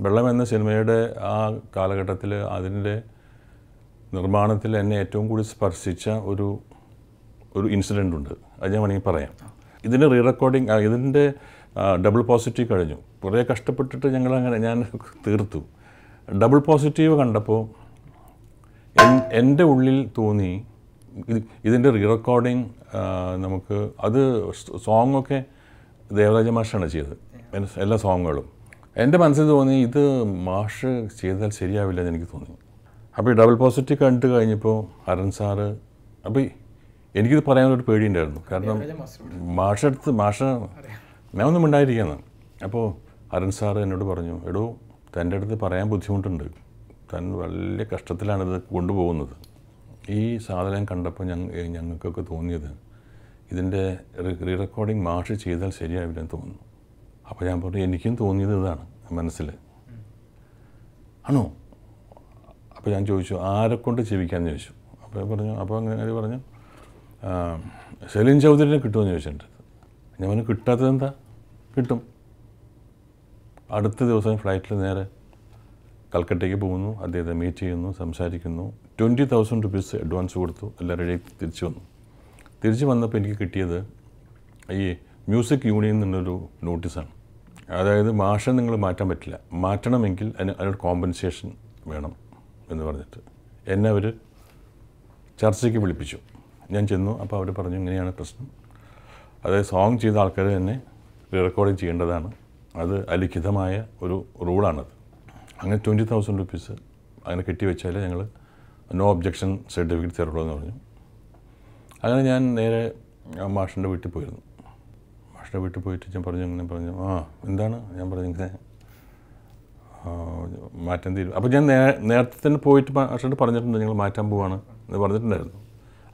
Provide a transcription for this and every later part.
കേരളം എന്ന സിനിമയുടെ ആ കാലഘട്ടത്തിൽ അതിന്റെ നിർമ്മാണത്തിൽ എന്നെ ഏറ്റവും കൂടി സ്പർശിച്ച ഒരു ഒരു ഇൻസിഡന്റ് ഉണ്ട്. അത് ഞാൻ വേണമെങ്കിൽ പറയാം. ഇതിന്റെ റീ റെക്കോർഡിങ് ഇതിന്റെ ഡബിൾ പോസിറ്റീവ് കഴിഞ്ഞു. കുറേ കഷ്ടപ്പെട്ടിട്ട് ഞങ്ങൾ അങ്ങനെ ഞാൻ തീർത്തു. ഡബിൾ പോസിറ്റീവ് കണ്ടപ്പോൾ എൻ- എന്റെ ഉള്ളിൽ തോന്നി ഇത് ഇതിന്റെ റീ റെക്കോർഡിങ് നമുക്ക് അത് സോങ്ങൊക്കെ ദേവരാജ മാഷാണ് ചെയ്തത്. എല്ലാ സോങ്ങുകളും എന്റെ മനസ്സിൽ തോന്നി ഇത് മാഷ് ചെയ്താൽ ശരിയാവില്ല എന്ന് എനിക്ക് തോന്നി. അപ്പോൾ ഈ ഡബിൾ പോസിറ്റീവ് കണ്ടു കഴിഞ്ഞപ്പോൾ അരുൺ സാറ് അപ്പോൾ എനിക്കിത് പറയാനൊരു പേടിയുണ്ടായിരുന്നു. കാരണം മാഷടുത്ത് മാഷ ഞാൻ ഒന്നും ഉണ്ടായിരിക്കുന്നത് അപ്പോൾ അരുൺ സാറ് എന്നോട് പറഞ്ഞു എടോ തന്റെ അടുത്ത് പറയാൻ ബുദ്ധിമുട്ടുണ്ട്. തൻ വലിയ കഷ്ടത്തിലാണിത് കൊണ്ടുപോകുന്നത്. ഈ സാധനം കണ്ടപ്പോൾ ഞങ്ങൾ ഞങ്ങൾക്കൊക്കെ തോന്നിയത് ഇതിന്റെ റീ റെക്കോർഡിങ് മാഷ് ചെയ്താൽ ശരിയാവില്ലെന്ന് തോന്നുന്നു. അപ്പോൾ ഞാൻ പറഞ്ഞു എനിക്കും തോന്നിയത് ഇതാണ് മനസ്സിൽ. ആണോ? അപ്പോൾ ഞാൻ ചോദിച്ചു ആരെ കൊണ്ട് ജീവിക്കാമെന്ന് ചോദിച്ചു അപ്പോൾ പറഞ്ഞു അപ്പോൾ അങ്ങനെ പറഞ്ഞു. സെലിൻ ചൗധരിനെ കിട്ടുമെന്ന് ചോദിച്ചിട്ടുണ്ട്. ഞാൻ പറഞ്ഞു കിട്ടാത്തത് എന്താ? കിട്ടും. അടുത്ത ദിവസം ഫ്ലൈറ്റിൽ നേരെ കൽക്കട്ടയ്ക്ക് പോകുന്നു അദ്ദേഹത്തെ മീറ്റ് ചെയ്യുന്നു സംസാരിക്കുന്നു. ട്വന്റി തൗസൻഡ് റുപ്പീസ് അഡ്വാൻസ് കൊടുത്തു എല്ലാം റെഡി തിരിച്ചു വന്നു. തിരിച്ചു വന്നപ്പോൾ എനിക്ക് കിട്ടിയത് ഈ മ്യൂസിക് യൂണിയൻ എന്നൊരു നോട്ടീസാണ് അതായത് മാഷം നിങ്ങൾ മാറ്റാൻ പറ്റില്ല. മാറ്റണമെങ്കിൽ അതിന് അതിനൊരു കോമ്പൻസേഷൻ വേണം എന്ന് പറഞ്ഞിട്ട്. എന്നെ അവർ ചർച്ചയ്ക്ക് വിളിപ്പിച്ചു. ഞാൻ ചെന്നു അപ്പോൾ അവർ പറഞ്ഞു ഇങ്ങനെയാണ് പ്രശ്നം. അതായത് സോങ് ചെയ്ത ആൾക്കാർ തന്നെ റെക്കോർഡിങ് ചെയ്യേണ്ടതാണ്. അത് അലിഖിതമായ ഒരു റൂളാണത്. അങ്ങനെ ട്വന്റി തൗസൻഡ് റുപ്പീസ് അങ്ങനെ കെട്ടിവെച്ചാൽ ഞങ്ങൾ നോ ഒബ്ജക്ഷൻ സർട്ടിഫിക്കറ്റ് തരുള്ളൂ എന്ന് പറഞ്ഞു. അങ്ങനെ ഞാൻ നേരെ മാഷിന്റെ വീട്ടിൽ പോയിരുന്നു. മാഷിന്റെ വീട്ടിൽ പോയിട്ട് ഞാൻ പറഞ്ഞു ഇങ്ങനെ പറഞ്ഞു. ആ എന്താണ്? ഞാൻ പറഞ്ഞു ഇങ്ങനെ മാറ്റാൻ തീരും അപ്പോൾ ഞാൻ നേ നേരത്തെ തന്നെ പോയിട്ട് മാഷിനോട് പറഞ്ഞിട്ടുണ്ട് ഞങ്ങൾ മാറ്റാൻ പോവാണ് എന്ന് പറഞ്ഞിട്ടുണ്ടായിരുന്നു.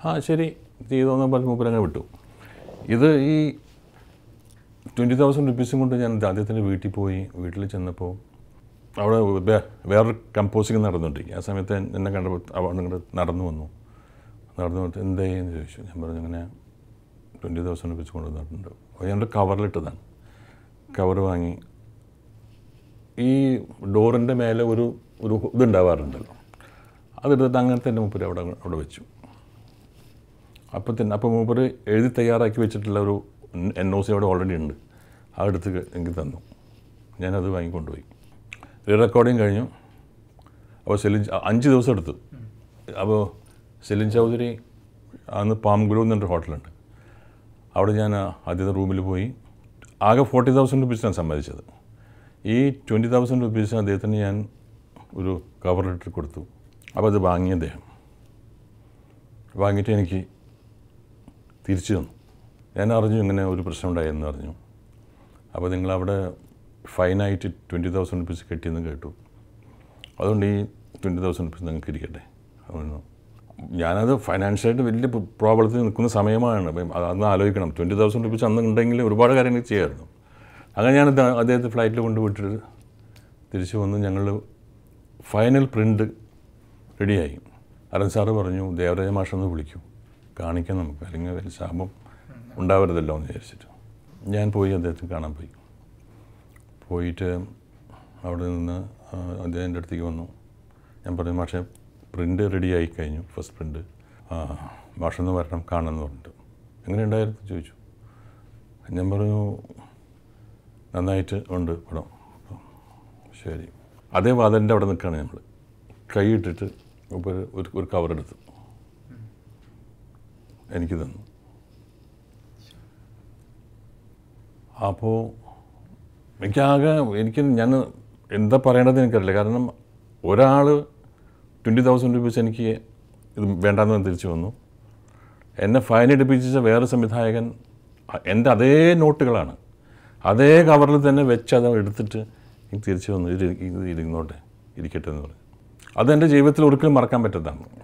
ആ ശരി ചെയ്തോന്ന് പറഞ്ഞ് മൂപ്പര് അങ്ങനെ വിട്ടു. ഇത് ഈ ട്വന്റി തൗസൻഡ് റുപ്പീസും കൊണ്ട് ഞാൻ ആദ്യത്തിന്റെ വീട്ടിൽ പോയി വീട്ടിൽ ചെന്നപ്പോൾ അവിടെ വേ- വേറൊരു കമ്പോസിങ് നടന്നുകൊണ്ടിരിക്കും ആ സമയത്ത് എന്നെ കണ്ടപ്പോൾ അവിടെ നടന്നു വന്നു. നടന്നു വന്നിട്ട് എന്തേ? എന്ന് ചോദിച്ചു. ഞാൻ പറഞ്ഞു അങ്ങനെ ട്വന്റി തൗസൻഡ് വെച്ച് കൊണ്ടുവന്നിട്ടുണ്ട്. അപ്പോൾ ഞാൻ കവറിലിട്ടതാണ്. കവർ വാങ്ങി ഈ ഡോറിന്റെ മേലെ ഒരു ഒരു ഇതുണ്ടാവാറുണ്ടല്ലോ. അതെടുത്തിട്ട് അങ്ങനത്തെ എന്റെ മൂപ്പര് അവിടെ അവിടെ വെച്ചു. അപ്പോൾ തന്നെ അപ്പോൾ മൂപ്പര് എഴുതി തയ്യാറാക്കി വെച്ചിട്ടുള്ള ഒരു എൻ ഒ സി അവിടെ ഓൾറെഡി ഉണ്ട്. ആ എടുത്ത് എനിക്ക് തന്നു. ഞാനത് വാങ്ങിക്കൊണ്ടുപോയി. റീ റെക്കോർഡിങ് കഴിഞ്ഞു. അപ്പോൾ സെലിൻ അഞ്ച് ദിവസം എടുത്തു. അപ്പോൾ സെലിൻ ചൗധരി അന്ന് പാംഗുലു എന്നൊരു ഹോട്ടലുണ്ട്. അവിടെ ഞാൻ ആദ്യത്തെ റൂമിൽ പോയി. ആകെ ഫോർട്ടി തൗസൻഡ് റുപ്പീസാണ് സമ്മതിച്ചത് ഈ ട്വന്റി തൗസൻഡ് റുപ്പീസ് അദ്ദേഹത്തിന് ഞാൻ ഒരു കവർ ലെറ്റർ കൊടുത്തു. അപ്പോൾ അത് വാങ്ങി അദ്ദേഹം. വാങ്ങിയിട്ട് എനിക്ക് തിരിച്ചു തന്നു. ഞാൻ അറിഞ്ഞു ഇങ്ങനെ ഒരു പ്രശ്നം ഉണ്ടായെന്ന് അറിഞ്ഞു. അപ്പോൾ നിങ്ങളവിടെ ഫൈനായിട്ട് ട്വന്റി തൗസൻഡ് റുപ്പീസ് കെട്ടിയെന്ന് കേട്ടു. അതുകൊണ്ട് ഈ ട്വന്റി തൗസൻഡ് റുപ്പീസ് നിങ്ങൾക്ക് ഇരിക്കട്ടെ അതുകൊണ്ട് ഞാനത് ഫൈനാൻഷ്യലായിട്ട് വലിയ പ്രോബ്ലത്തിൽ നിൽക്കുന്ന സമയമാണ്. അന്ന് ആലോചിക്കണം. ട്വന്റി തൗസൻഡ് റുപ്പീസ് അന്ന് ഉണ്ടെങ്കിൽ ഒരുപാട് കാര്യങ്ങൾ ചെയ്യായിരുന്നു. അങ്ങനെ ഞാൻ അദ്ദേഹത്തെ ഫ്ലൈറ്റിൽ കൊണ്ടുപോയിട്ട് തിരിച്ചു വന്ന് ഞങ്ങൾ ഫൈനൽ പ്രിന്റ് റെഡിയായി അരൺ സാറ് പറഞ്ഞു ദേവരാജ മാഷെന്ന് വിളിക്കൂ. കാണിക്കാം നമുക്ക്. അല്ലെങ്കിൽ വലിയ ശാപം ഉണ്ടാവരുതല്ലോ എന്ന് വിചാരിച്ചിട്ട്. ഞാൻ പോയി അദ്ദേഹത്തിന് കാണാൻ പോയി. പോയിട്ട് അവിടെ നിന്ന് അദ്ദേഹം അദ്ദേഹത്തിന്റെ അടുത്തേക്ക് വന്നു. ഞാൻ പറഞ്ഞു മാഷെ പ്രിന്റ് റെഡിയായി കഴിഞ്ഞു ഫസ്റ്റ് പ്രിന്റ്. ഭാഷന്ന് വരണം കാണുമെന്ന് പറഞ്ഞിട്ട്. എങ്ങനെ ഉണ്ടായിരുന്നു? ചോദിച്ചു. ഞാൻ പറഞ്ഞു നന്നായിട്ട് ഉണ്ട് പടം. ശരി. അതേ വാതിലിന്റെ അവിടെ നിൽക്കുകയാണ് നമ്മൾ കൈ ഇട്ടിട്ട് ഒരു ഒരു കവറെടുത്തു എനിക്ക് തന്നു. അപ്പോൾ എനിക്കാകെ എനിക്ക് ഞാൻ എന്താ പറയേണ്ടത് എനിക്കറിയില്ല. കാരണം ഒരാൾ ട്വന്റി തൗസൻഡ് റുപ്പീസ് എനിക്ക് ഇത് വേണ്ടാന്ന് തിരിച്ചു വന്നു. എന്നെ ഫൈൻ എടുപ്പിച്ച വേറെ സംവിധായകൻ എന്റെ അതേ നോട്ടുകളാണ്. അതേ കവറിൽ തന്നെ വെച്ച് അത് എടുത്തിട്ട് എനിക്ക് തിരിച്ചു വന്നു. ഇത് ഇരുന്നോട്ടെ ഇരിക്കട്ടെ എന്ന് പറഞ്ഞു. അതെന്റെ ജീവിതത്തിൽ ഒരിക്കലും മറക്കാൻ പറ്റത്താണ്